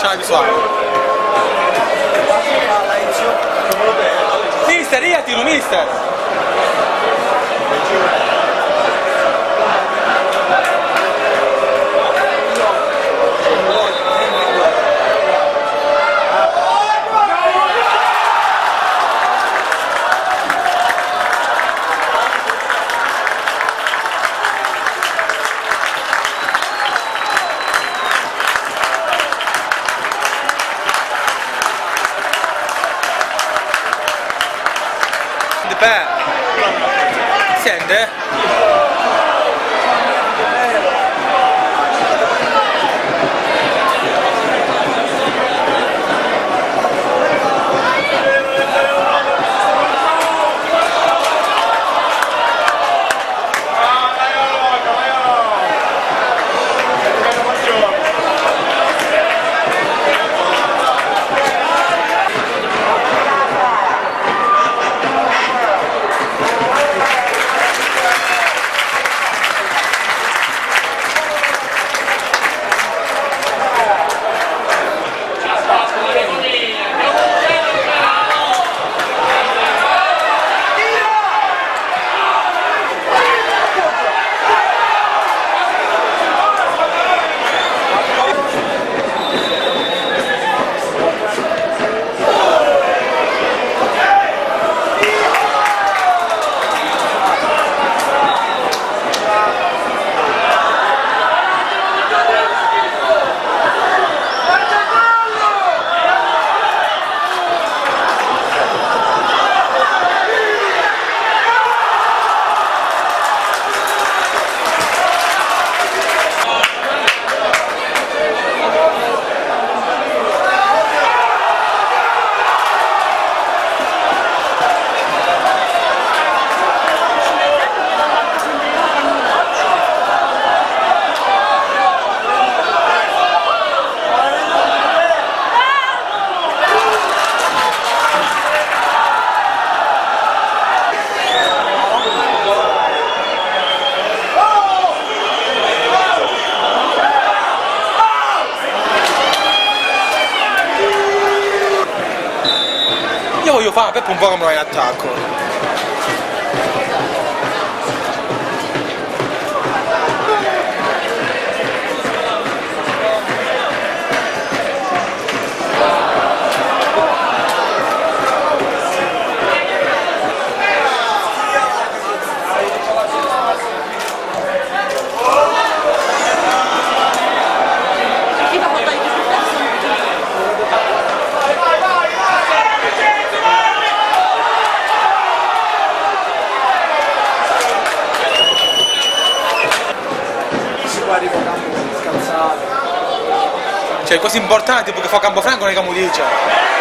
Lasciamo visuale. Mister, io tiro, mister! Fare Peppo un po' come vai in attacco. Cioè, così importante perché fa Campofranco non è che mi dice.